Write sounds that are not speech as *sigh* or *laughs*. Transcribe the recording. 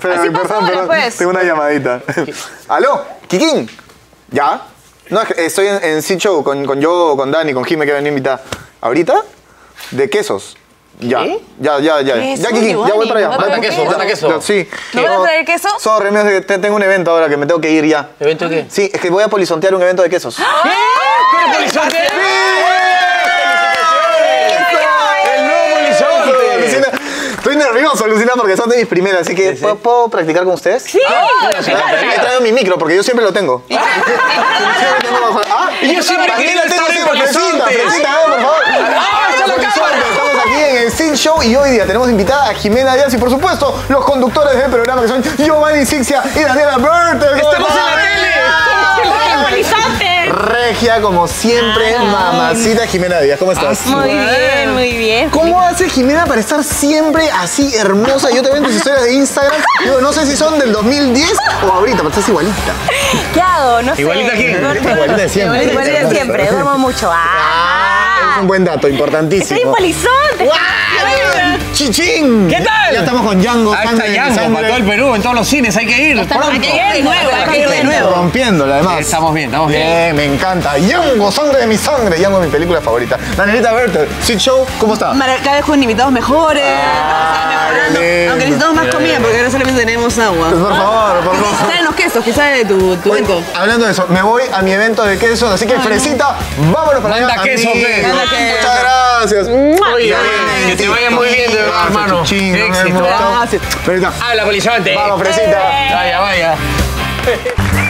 Pero, Así perdón, pasó perdón, después. tengo una llamadita. *laughs* ¿Aló? ¿Kikín? ¿Ya? No, que estoy en, en Show con, con yo, con Dani, con Jimmy que ven a invitar. ¿Ahorita? ¿De quesos? Ya, ya, ya, ya. ¿Queso, Ya, Kikín, ya voy para allá. ¿Manda Ya, queso, ya, queso. ya, Sí. ¿No van a traer queso? Sorry, tengo un evento ahora que me tengo que ir ya. ¿Evento qué? Sí, es que voy a polizontear un evento de quesos. ¿Qué polizonte? ¡El nuevo polizonte! Lucina, Estoy nervioso, Lucina, porque son de mis primeras, así que ¿puedo, puedo practicar con ustedes? Sí. He traído mi micro, porque yo siempre lo tengo. Siempre tengo bajo- Ah, Y yo siempre también la tengo siempre, por favor. ¡Ah! Estamos aquí en el Sin Show y hoy día tenemos invitada a Jimena Díaz y, por supuesto, los conductores del programa que son Giovanni Sixia y Daniela Berter. ¡Estamos en la tele! Regia, como siempre, mamacita Jimena Díaz. ¿Cómo estás? Muy bien, muy bien. ¿Cómo hace Jimena para estar siempre así hermosa? Yo te veo en tus historias de Instagram. Digo, no sé si son del 2010 o ahorita, pero estás igualita. *laughs* ¿Qué hago? No sé. ¿Igualita quién? Igualita de siempre. Igualita de siempre. Duermo mucho. Ah, es un buen dato, Estoy importantísimo. polizonte. ¡Chichín! ¿Qué tal? Ya estamos con Django. Ahí está Django, para todo el Perú, en todos los cines, hay que ir. pronto. Hay que ir de nuevo, hay que ir de nuevo. Rompiéndola, además. Estamos bien, estamos bien. Bien, me encanta. Django, sangre de mi sangre. Django es mi película favorita. Danielita Berter, Sit Show, ¿cómo está? Cada vez con invitados mejores. Ah. Aunque necesitamos más comida porque ahora solamente tenemos agua. Pues, por favor, por favor. Traen los quesos, que sale de tu, tu Oye, evento. Hablando de eso, me voy a mi evento de quesos, así que Fresita, vámonos para Manda allá. queso. Manda queso. Gracias. Oye, que te vaya muy bien, hermano. Éxito. Gracias. Habla, polizonte. vamos, Fresita. Vaya, vaya. *laughs*